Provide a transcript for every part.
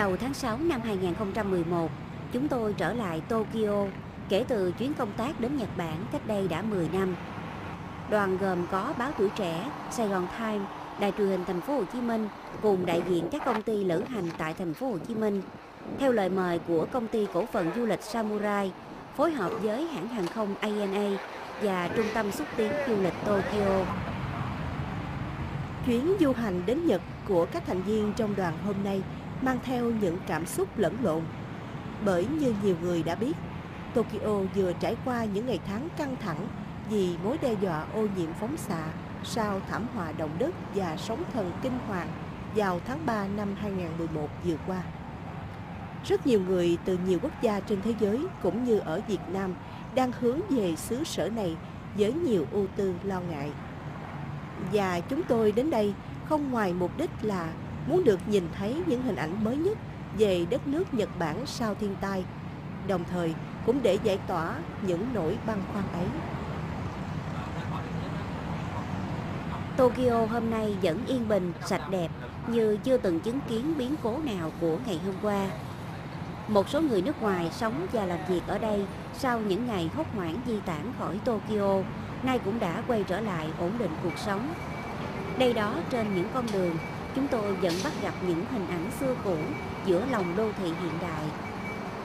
Đầu tháng 6 năm 2011, chúng tôi trở lại Tokyo kể từ chuyến công tác đến Nhật Bản cách đây đã 10 năm. Đoàn gồm có báo tuổi trẻ, Sài Gòn Times, Đài truyền hình thành phố Hồ Chí Minh cùng đại diện các công ty lữ hành tại thành phố Hồ Chí Minh. Theo lời mời của công ty cổ phần du lịch Samurai, phối hợp với hãng hàng không ANA và trung tâm xúc tiến du lịch Tokyo. Chuyến du hành đến Nhật của các thành viên trong đoàn hôm nay mang theo những cảm xúc lẫn lộn. Bởi như nhiều người đã biết, Tokyo vừa trải qua những ngày tháng căng thẳng vì mối đe dọa ô nhiễm phóng xạ sau thảm họa động đất và sóng thần kinh hoàng vào tháng 3 năm 2011 vừa qua. Rất nhiều người từ nhiều quốc gia trên thế giới cũng như ở Việt Nam đang hướng về xứ sở này với nhiều ưu tư lo ngại. Và chúng tôi đến đây không ngoài mục đích là muốn được nhìn thấy những hình ảnh mới nhất về đất nước Nhật Bản sau thiên tai, đồng thời cũng để giải tỏa những nỗi băn khoăn ấy. Tokyo hôm nay vẫn yên bình, sạch đẹp như chưa từng chứng kiến biến cố nào của ngày hôm qua. Một số người nước ngoài sống và làm việc ở đây sau những ngày hốt hoảng di tản khỏi Tokyo, nay cũng đã quay trở lại ổn định cuộc sống. Đây đó trên những con đường, chúng tôi vẫn bắt gặp những hình ảnh xưa cũ giữa lòng đô thị hiện đại.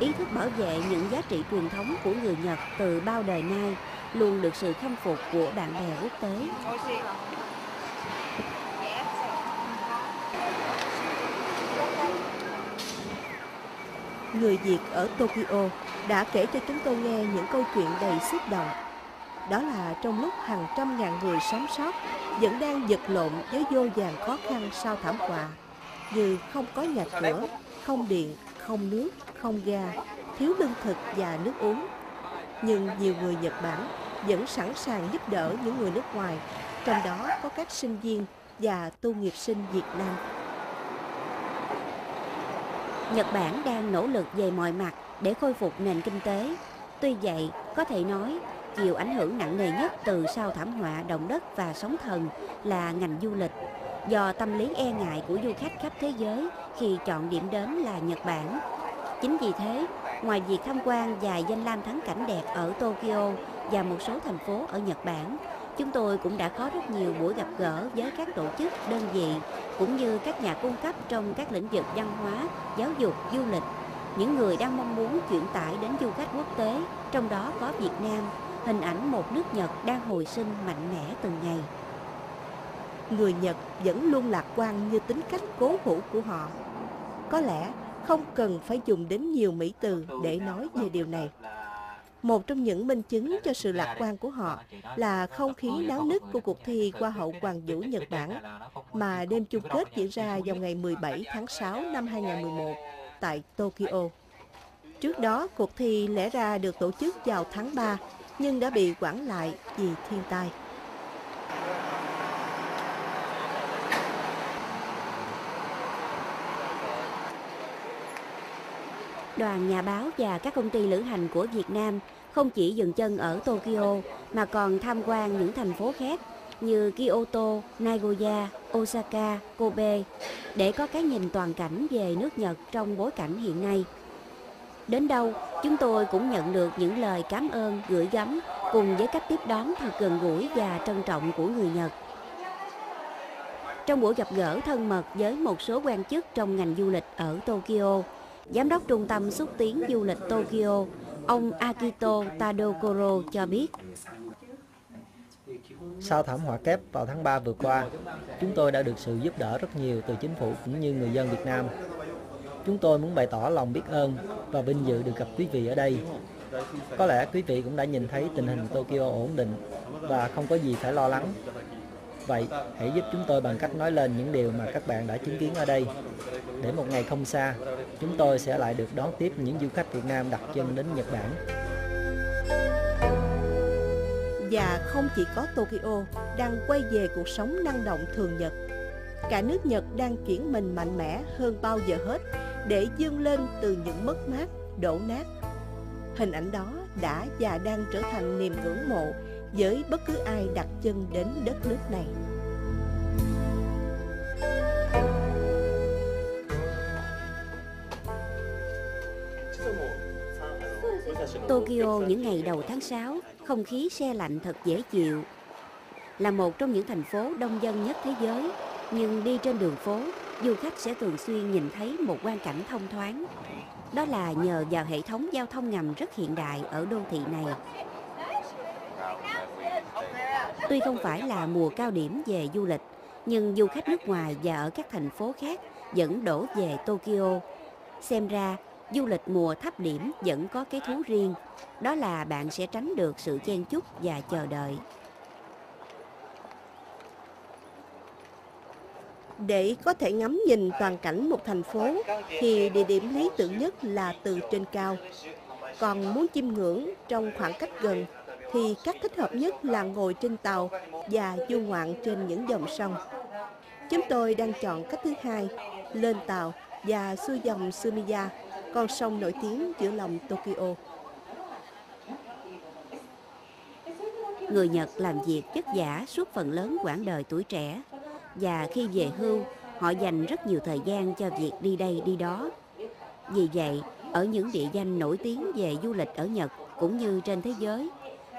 Ý thức bảo vệ những giá trị truyền thống của người Nhật từ bao đời nay luôn được sự khâm phục của bạn bè quốc tế. Người Việt ở Tokyo đã kể cho chúng tôi nghe những câu chuyện đầy xúc động. Đó là trong lúc hàng trăm ngàn người sống sót vẫn đang giật lộn với vô vàng khó khăn sau thảm họa như không có nhà cửa, không điện, không nước, không ga, thiếu lương thực và nước uống. Nhưng nhiều người Nhật Bản vẫn sẵn sàng giúp đỡ những người nước ngoài, trong đó có các sinh viên và tu nghiệp sinh Việt Nam. Nhật Bản đang nỗ lực về mọi mặt để khôi phục nền kinh tế. Tuy vậy, có thể nói, chịu ảnh hưởng nặng nề nhất từ sau thảm họa động đất và sóng thần là ngành du lịch. Do tâm lý e ngại của du khách khắp thế giới khi chọn điểm đến là Nhật Bản. Chính vì thế, ngoài việc tham quan và danh lam thắng cảnh đẹp ở Tokyo và một số thành phố ở Nhật Bản, chúng tôi cũng đã có rất nhiều buổi gặp gỡ với các tổ chức, đơn vị cũng như các nhà cung cấp trong các lĩnh vực văn hóa, giáo dục, du lịch, những người đang mong muốn chuyển tải đến du khách quốc tế, trong đó có Việt Nam, hình ảnh một nước Nhật đang hồi sinh mạnh mẽ từng ngày. Người Nhật vẫn luôn lạc quan như tính cách cố hữu của họ. Có lẽ không cần phải dùng đến nhiều mỹ từ để nói về điều này. Một trong những minh chứng cho sự lạc quan của họ là không khí náo nức của cuộc thi Hoa hậu Hoàng vũ Nhật Bản mà đêm chung kết diễn ra vào ngày 17 tháng 6 năm 2011 tại Tokyo. Trước đó, cuộc thi lẽ ra được tổ chức vào tháng 3 nhưng đã bị quản lại vì thiên tai. Đoàn nhà báo và các công ty lữ hành của Việt Nam không chỉ dừng chân ở Tokyo mà còn tham quan những thành phố khác như Kyoto, Nagoya, Osaka, Kobe để có cái nhìn toàn cảnh về nước Nhật trong bối cảnh hiện nay. Đến đâu, chúng tôi cũng nhận được những lời cảm ơn gửi gắm cùng với cách tiếp đón thật gần gũi và trân trọng của người Nhật. Trong buổi gặp gỡ thân mật với một số quan chức trong ngành du lịch ở Tokyo, Giám đốc Trung tâm xúc tiến du lịch Tokyo, ông Akito Tadokoro cho biết. Sau thảm họa kép vào tháng 3 vừa qua, chúng tôi đã được sự giúp đỡ rất nhiều từ chính phủ cũng như người dân Việt Nam. Chúng tôi muốn bày tỏ lòng biết ơn và vinh dự được gặp quý vị ở đây. Có lẽ quý vị cũng đã nhìn thấy tình hình Tokyo ổn định và không có gì phải lo lắng. Vậy, hãy giúp chúng tôi bằng cách nói lên những điều mà các bạn đã chứng kiến ở đây. Để một ngày không xa, chúng tôi sẽ lại được đón tiếp những du khách Việt Nam đặt chân đến Nhật Bản. Và không chỉ có Tokyo đang quay về cuộc sống năng động thường nhật. Cả nước Nhật đang chuyển mình mạnh mẽ hơn bao giờ hết để dâng lên từ những mất mát, đổ nát. Hình ảnh đó đã và đang trở thành niềm ngưỡng mộ với bất cứ ai đặt chân đến đất nước này. Tokyo những ngày đầu tháng 6, không khí xe lạnh thật dễ chịu. Là một trong những thành phố đông dân nhất thế giới, nhưng đi trên đường phố du khách sẽ thường xuyên nhìn thấy một quang cảnh thông thoáng. Đó là nhờ vào hệ thống giao thông ngầm rất hiện đại ở đô thị này. Tuy không phải là mùa cao điểm về du lịch, nhưng du khách nước ngoài và ở các thành phố khác vẫn đổ về Tokyo. Xem ra, du lịch mùa thấp điểm vẫn có cái thú riêng, đó là bạn sẽ tránh được sự chen chúc và chờ đợi. Để có thể ngắm nhìn toàn cảnh một thành phố thì địa điểm lý tưởng nhất là từ trên cao. Còn muốn chiêm ngưỡng trong khoảng cách gần thì cách thích hợp nhất là ngồi trên tàu và du ngoạn trên những dòng sông. Chúng tôi đang chọn cách thứ hai, lên tàu và xuôi dòng Sumiya, con sông nổi tiếng giữa lòng Tokyo. Người Nhật làm việc vất vả suốt phần lớn quãng đời tuổi trẻ và khi về hưu, họ dành rất nhiều thời gian cho việc đi đây đi đó. Vì vậy, ở những địa danh nổi tiếng về du lịch ở Nhật cũng như trên thế giới,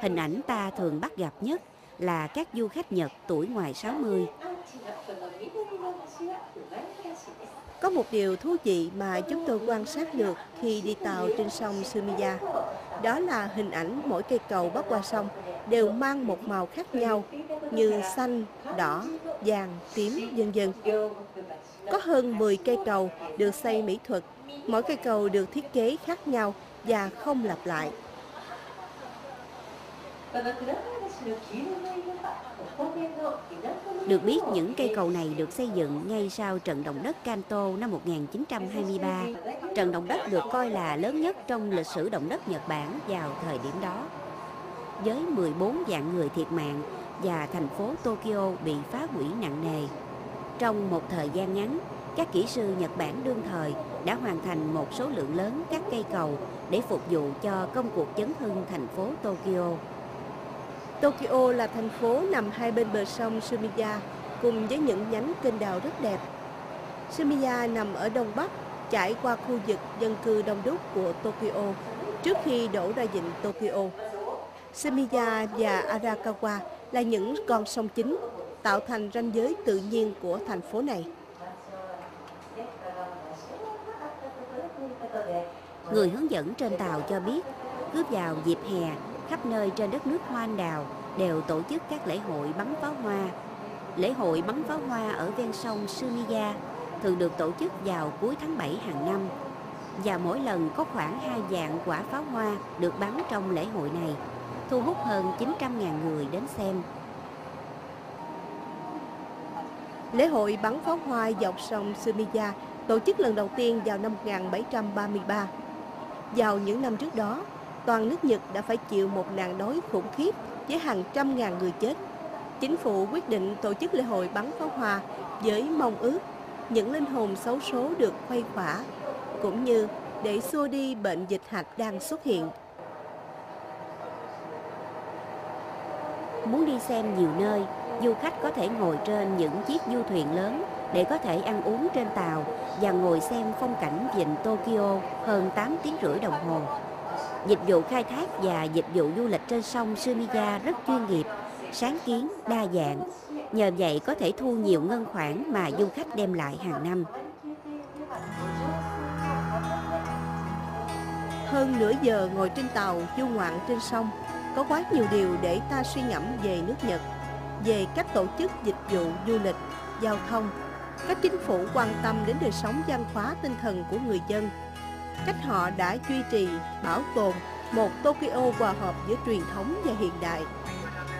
hình ảnh ta thường bắt gặp nhất là các du khách Nhật tuổi ngoài 60. Có một điều thú vị mà chúng tôi quan sát được khi đi tàu trên sông Sumiya. Đó là hình ảnh mỗi cây cầu bắc qua sông đều mang một màu khác nhau như xanh, đỏ, vàng, tím, vân dân. Có hơn 10 cây cầu được xây mỹ thuật, mỗi cây cầu được thiết kế khác nhau và không lặp lại. Được biết những cây cầu này được xây dựng ngay sau trận động đất Kanto năm 1923. Trận động đất được coi là lớn nhất trong lịch sử động đất Nhật Bản vào thời điểm đó. Với 14 vạn người thiệt mạng và thành phố Tokyo bị phá hủy nặng nề. Trong một thời gian ngắn, các kỹ sư Nhật Bản đương thời đã hoàn thành một số lượng lớn các cây cầu để phục vụ cho công cuộc chấn hưng thành phố Tokyo. Tokyo là thành phố nằm hai bên bờ sông Sumiya cùng với những nhánh kênh đào rất đẹp. Sumiya nằm ở đông bắc, trải qua khu vực dân cư đông đúc của Tokyo trước khi đổ ra vịnh Tokyo. Sumiya và Arakawa là những con sông chính tạo thành ranh giới tự nhiên của thành phố này. Người hướng dẫn trên tàu cho biết, cứ vào dịp hè, khắp nơi trên đất nước hoa anh đào đều tổ chức các lễ hội bắn pháo hoa. Lễ hội bắn pháo hoa ở ven sông Sumiya thường được tổ chức vào cuối tháng 7 hàng năm và mỗi lần có khoảng 2 vạn quả pháo hoa được bắn trong lễ hội này, thu hút hơn 900.000 người đến xem. Lễ hội bắn pháo hoa dọc sông Sumiya tổ chức lần đầu tiên vào năm 1733. Vào những năm trước đó, toàn nước Nhật đã phải chịu một nạn đói khủng khiếp với hàng trăm ngàn người chết. Chính phủ quyết định tổ chức lễ hội bắn pháo hoa với mong ước những linh hồn xấu số được khuây khỏa, cũng như để xua đi bệnh dịch hạch đang xuất hiện. Muốn đi xem nhiều nơi, du khách có thể ngồi trên những chiếc du thuyền lớn để có thể ăn uống trên tàu và ngồi xem phong cảnh vịnh Tokyo hơn 8 tiếng rưỡi đồng hồ. Dịch vụ khai thác và dịch vụ du lịch trên sông Sumiya rất chuyên nghiệp, sáng kiến, đa dạng. Nhờ vậy có thể thu nhiều ngân khoản mà du khách đem lại hàng năm. Hơn nửa giờ ngồi trên tàu du ngoạn trên sông, có quá nhiều điều để ta suy ngẫm về nước Nhật, về cách tổ chức dịch vụ du lịch, giao thông, các chính phủ quan tâm đến đời sống văn hóa tinh thần của người dân cách họ đã duy trì, bảo tồn một Tokyo hòa hợp giữa truyền thống và hiện đại,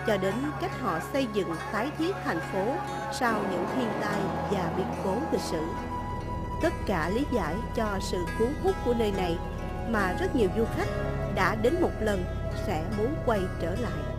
cho đến cách họ xây dựng tái thiết thành phố sau những thiên tai và biến cố lịch sử. Tất cả lý giải cho sự cuốn hút của nơi này mà rất nhiều du khách đã đến một lần sẽ muốn quay trở lại.